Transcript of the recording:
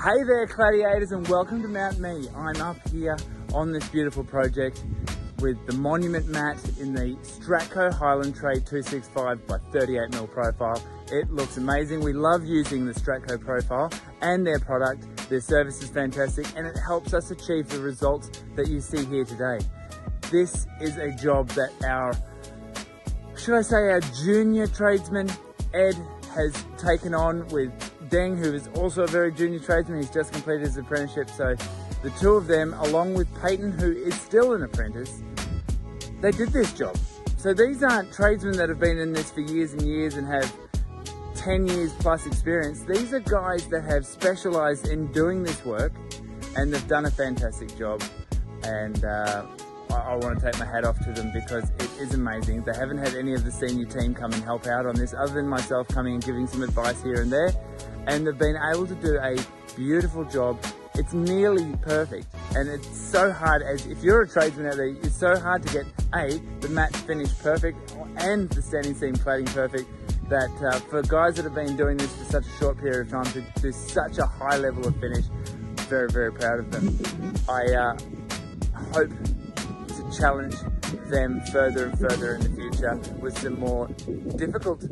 Hey there gladiators and welcome to Mount Mee. I'm up here on this beautiful project with the monument mat in the Stratco Highland Trade 265 by 38mm profile. It looks amazing. We love using the Stratco profile and their product. Their service is fantastic and it helps us achieve the results that you see here today. This is a job that our, should I say our junior tradesman, Ed, has taken on with Deng, who is also a very junior tradesman. He's just completed his apprenticeship. So the two of them, along with Peyton, who is still an apprentice, they did this job. So these aren't tradesmen that have been in this for years and years and have 10 years plus experience. These are guys that have specialized in doing this work and they've done a fantastic job. And uh, I, I want to take my hat off to them because it is amazing. They haven't had any of the senior team come and help out on this other than myself coming and giving some advice here and there. And they've been able to do a beautiful job it's nearly perfect. And it's so hard as if you're a tradesman out there, it's so hard to get A, the mat finish perfect and the standing seam cladding perfect that uh, for guys that have been doing this for such a short period of time to do such a high level of finish, very, very proud of them. I uh, hope to challenge them further and further in the future with some more difficult